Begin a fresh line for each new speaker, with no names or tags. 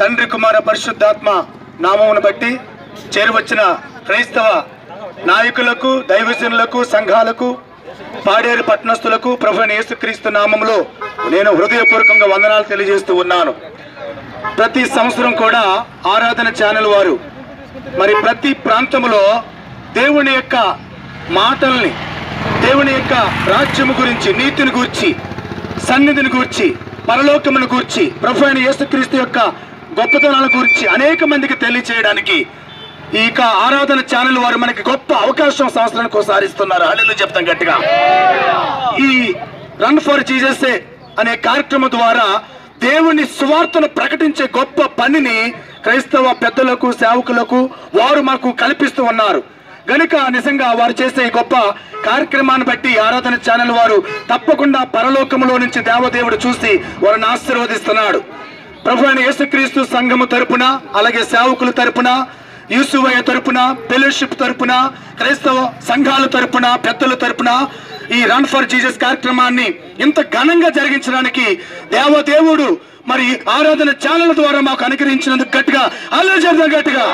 తండ్రి కుమార పరిశుద్ధాత్మ నామమును బట్టి చేరువచ్చిన క్రైస్తవ నాయకులకు దైవజనులకు సంఘాలకు పాడేరు పట్టణస్థులకు ప్రభు యేసుక్రీస్తు నామంలో నేను హృదయపూర్వకంగా వందనాలు తెలియజేస్తూ ఉన్నాను. ప్రతి సంవత్సరం కూడా ఆరాధన ఛానల్ వారు మరి ప్రతి ప్రాంతంలో దేవుని యొక్క మాటల్ని దేవుని యొక్క రాజ్యము గురించి నీతిని గూర్చి సన్నిధిని గూర్చి పరలోకమును గూర్చి ప్రభు అయిన యేసుక్రీస్తు యొక్క గొప్పతనాల గురించి అనేక మందికి తెలియచేయడానికి ఈ యొక్క ఆరాధన ఛానల్ వారు మనకి గొప్ప అవకాశం సంవత్సరానికి ఒకసారి ఇస్తున్నారు. హల్లెలూయా చెప్తాం గట్టిగా. ఈ రన్ ఫర్ జీజస్ అనే కార్యక్రమం ద్వారా దేవుని సువార్తను ప్రకటించే గొప్ప పనిని క్రైస్తవ పెద్దలకు సేవకులకు వారు మాకు కల్పిస్తూ ఉన్నారు. గనుక నిజంగా వారు చేసే ఈ గొప్ప కార్యక్రమాన్ని బట్టి ఆరాధన ఛానల్ వారు తప్పకుండా పరలోకములో నుంచి దేవదేవుడు చూసి వారిని ఆశీర్వదిస్తున్నాడు. ప్రభు అయిన యేసుక్రీస్తు సంఘము తరపున అలాగే సేవకుల తరపున యూసువయ్య తరపున ఫెలోషిప్ తరపున క్రైస్తవ సంఘాల తరపున పెద్దల తరపున ఈ రన్ ఫర్ జీజస్ కార్యక్రమాన్ని ఇంత ఘనంగా జరిగించడానికి దేవదేవుడు మరి ఆరాధన ఛానల్ ద్వారా మాకు అనుగ్రహించినందుకు గట్టిగా ఆలోచన గట్టిగా.